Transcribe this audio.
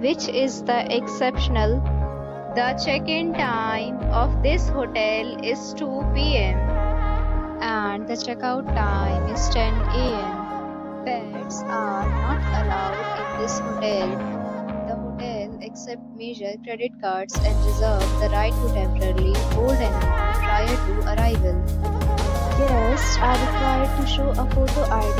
which is the exceptional. The check-in time of this hotel is 2 p.m. and the checkout time is 10 a.m. Pets are not allowed in this hotel. The hotel accepts major credit cards and reserves the right to temporarily hold an prior to arrival. Guests are required to show a photo ID